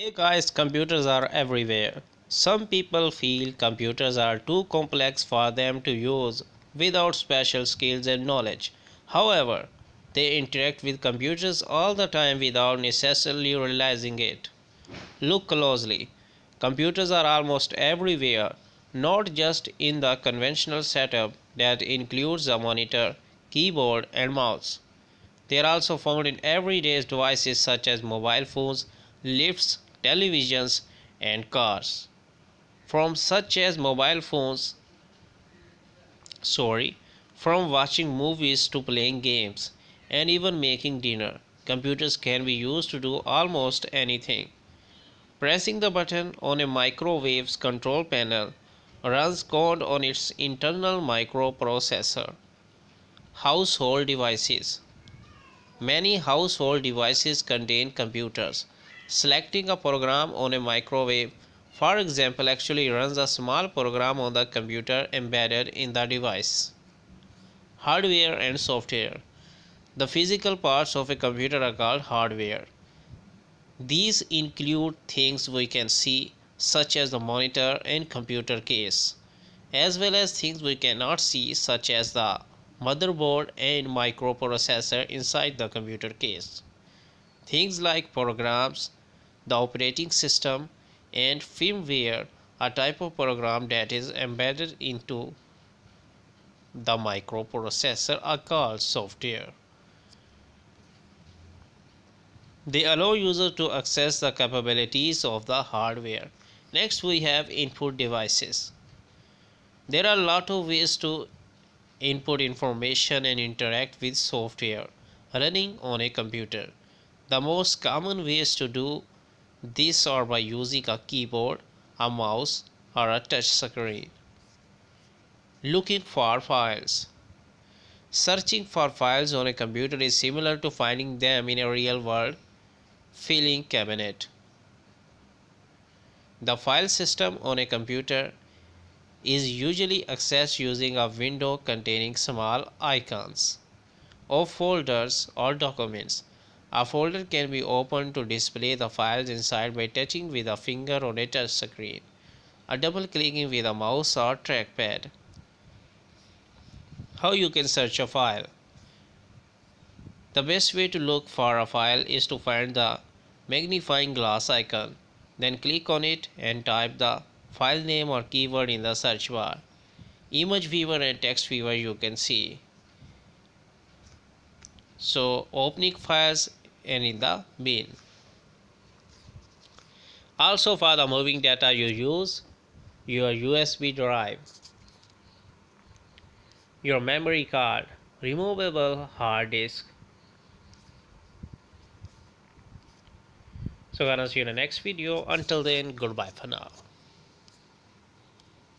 Hey guys, computers are everywhere. Some people feel computers are too complex for them to use without special skills and knowledge. However, they interact with computers all the time without necessarily realizing it. Look closely. Computers are almost everywhere, not just in the conventional setup that includes a monitor, keyboard, and mouse. They are also found in everyday devices such as mobile phones, lifts, televisions, and cars. From such as mobile phones, sorry, from watching movies to playing games and even making dinner, computers can be used to do almost anything. Pressing the button on a microwave's control panel runs code on its internal microprocessor. Household devices Many household devices contain computers. Selecting a program on a microwave, for example, actually runs a small program on the computer embedded in the device. Hardware and software. The physical parts of a computer are called hardware. These include things we can see, such as the monitor and computer case, as well as things we cannot see, such as the motherboard and microprocessor inside the computer case. Things like programs, the operating system, and firmware, a type of program that is embedded into the microprocessor, are called software. They allow users to access the capabilities of the hardware. Next, we have input devices. There are a lot of ways to input information and interact with software running on a computer. The most common ways to do this are by using a keyboard, a mouse, or a touch screen. Looking for files. Searching for files on a computer is similar to finding them in a real world filing cabinet. The file system on a computer is usually accessed using a window containing small icons of folders or documents. A folder can be opened to display the files inside by touching with a finger on a touch screen, or double clicking with a mouse or trackpad. How you can search a file? The best way to look for a file is to find the magnifying glass icon, then click on it and type the file name or keyword in the search bar. Image viewer and text viewer you can see. So opening files and in the bin. Also for the moving data you use your USB drive, your memory card, removable hard disk. So gonna see you in the next video. Until then, goodbye for now.